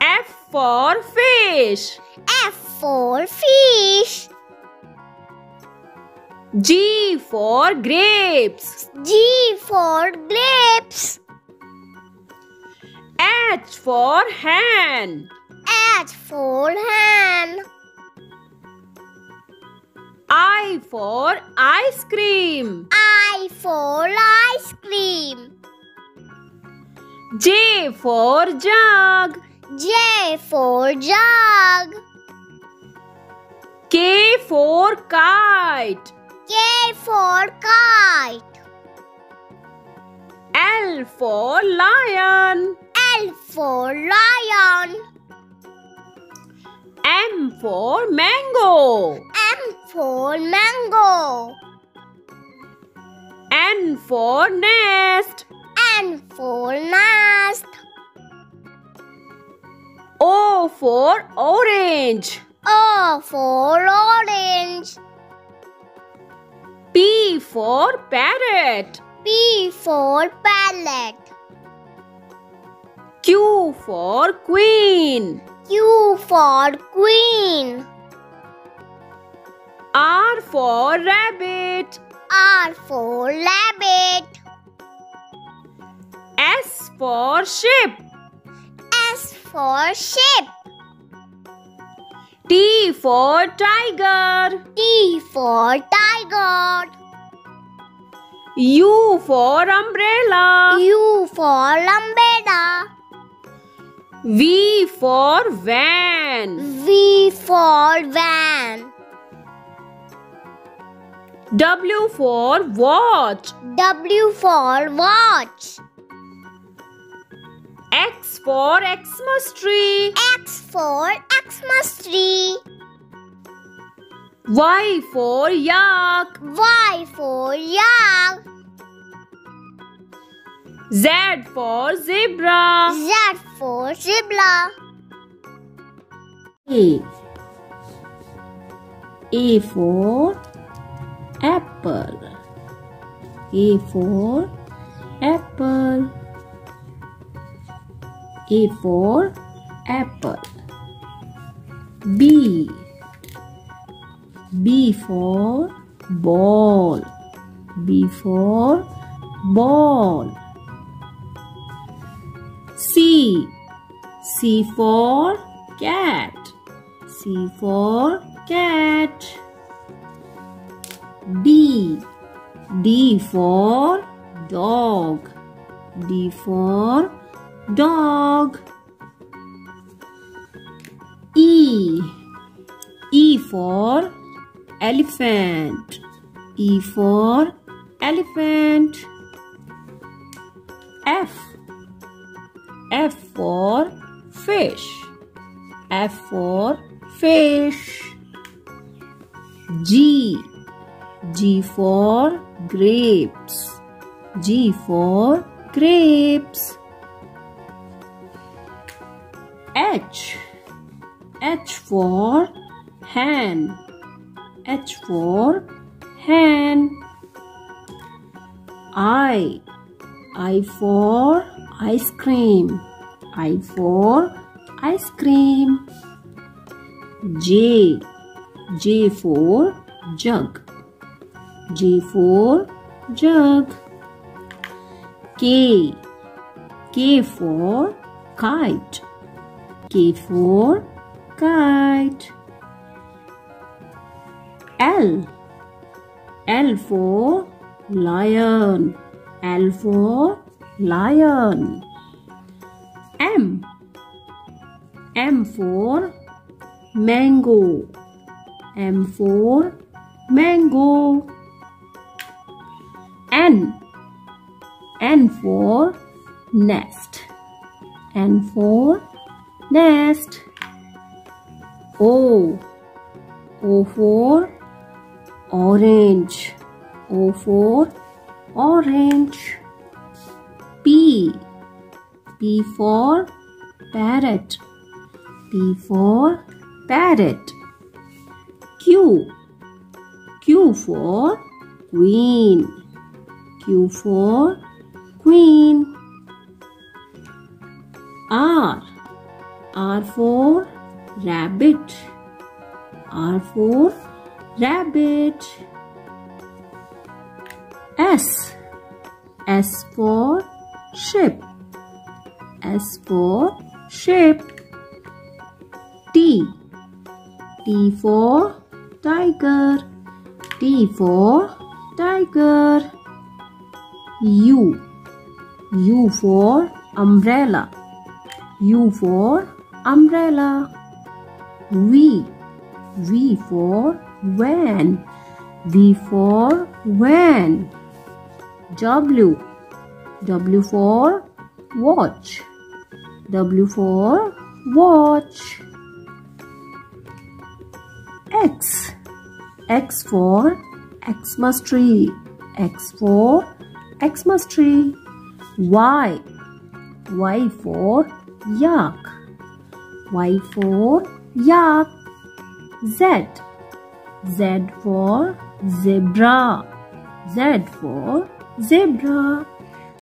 F for fish. F for fish. G for grapes. G for grapes. H for hen. H for hen. I for ice cream. I for ice cream. J for jug. J for jug. K for kite. K for kite. L for lion. L for lion. M for mango. M for mango. N for nest. N for nest. O for orange. O for orange. P for parrot. P for parrot. Q for queen. Q for queen. R for rabbit. R for rabbit. S for ship. For ship. T for tiger. T for tiger. U for umbrella. U for umbrella. V for van. V for van. W for watch. W for watch. X for Xmas tree. X for Xmas tree. Y for yak. Y for yak. Z for zebra. Z for zebra. A. A for apple. A for apple. A for apple. B. B for ball. B for ball. C. C for cat. C for cat. D. D for dog. D for dog. E. E for elephant. E for elephant. F. F for fish. F for fish. G. G for grapes. G for grapes. H. H for hen. H for hen. I. I for ice cream. I for ice cream. J. J for jug. J for jug. K. K for kite. K for kite. L. L for lion. L for lion. M. M for mango. M for mango. N. N for nest. N for nest. O. O for orange. O for orange. P. P for parrot. P for parrot. Q. Q for queen. Q for queen. R. R for rabbit. R for rabbit. S. S for ship. S for ship. T. T for tiger. T for tiger. U. U for umbrella. U for umbrella. V. V for van. V for van. W. W for watch. W for watch. X. X for Xmas tree. X for Xmas tree. Y. Y for yak. Y for yak. Z. Z for zebra. Z for zebra.